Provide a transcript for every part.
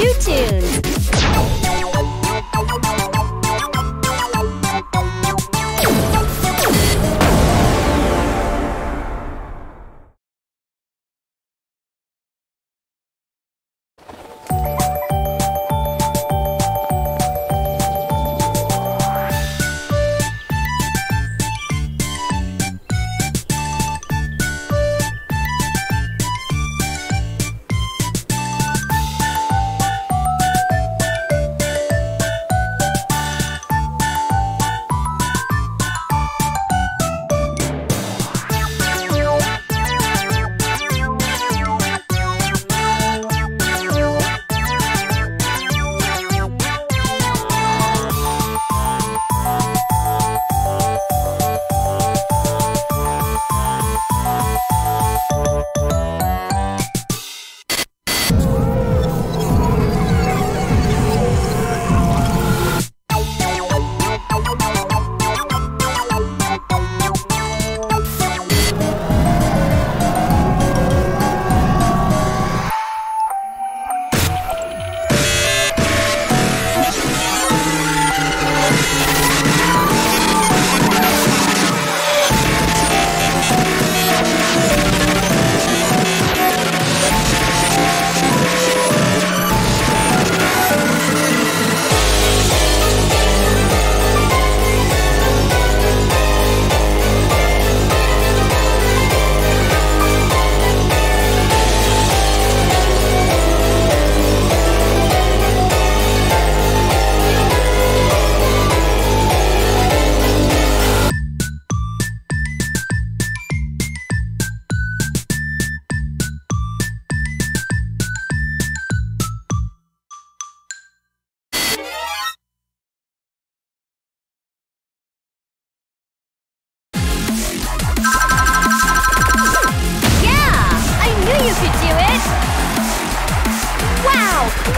tunes.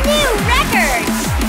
New record!